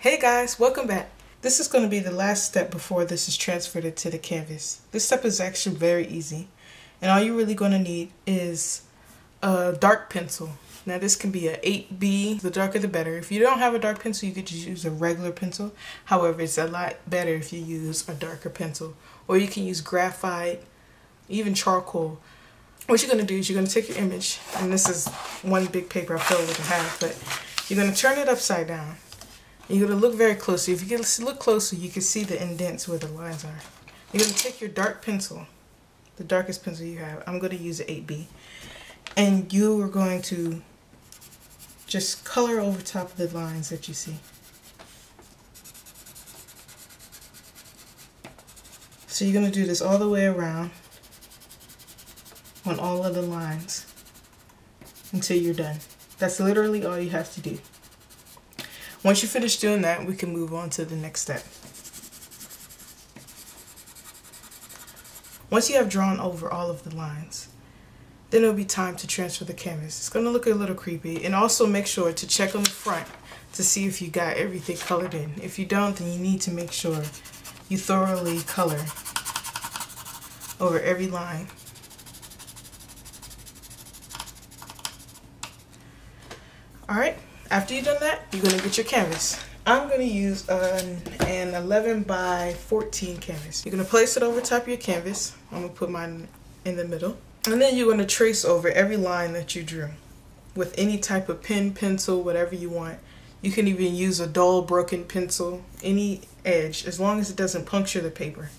Hey guys, welcome back. This is going to be the last step before this is transferred into the canvas. This step is actually very easy. And all you're really going to need is a dark pencil. Now this can be a 8B, the darker the better. If you don't have a dark pencil, you could just use a regular pencil. However, it's a lot better if you use a darker pencil. Or you can use graphite, even charcoal. What you're going to do is you're going to take your image, and this is one big paper I filled with in half, but you're going to turn it upside down. You're going to look very closely. If you look closer, you can see the indents where the lines are. You're going to take your dark pencil, the darkest pencil you have. I'm going to use an 8B. And you are going to just color over top of the lines that you see. So you're going to do this all the way around on all of the lines until you're done. That's literally all you have to do. Once you finish doing that, we can move on to the next step. Once you have drawn over all of the lines, then it'll be time to transfer the canvas. It's going to look a little creepy. And also make sure to check on the front to see if you got everything colored in. If you don't, then you need to make sure you thoroughly color over every line. Alright, after you've done that, you're to get your canvas. I'm to use an, an 11 by 14 canvas. You're to place it over top of your canvas. I'm to put mine in the middle. And then you're to trace over every line that you drew with any type of pen, pencil, whatever you want. You can even use a dull broken pencil, any edge, as long as it doesn't puncture the paper.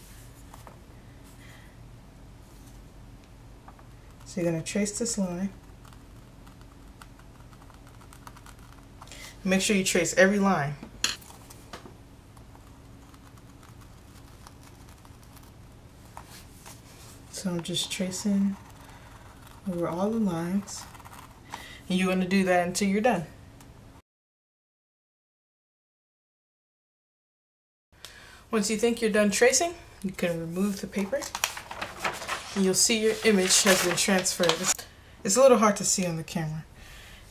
So you're to trace this line. Make sure you trace every line. So I'm just tracing over all the lines. And you're going to do that until you're done. Once you think you're done tracing, you can remove the paper. And you'll see your image has been transferred. It's a little hard to see on the camera.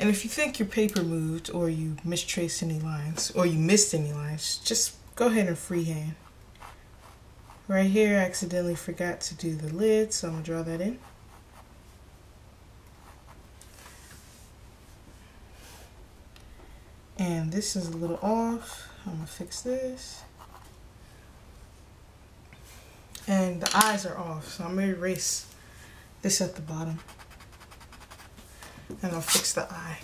And if you think your paper moved or you mistraced any lines or you missed any lines, just go ahead and freehand. Right here, I accidentally forgot to do the lid, so I'm to draw that in. And this is a little off. I'm to fix this. And the eyes are off, so I'm to erase this at the bottom and I'll fix the eye.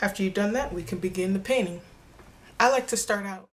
After you've done that, we can begin the painting. I like to start out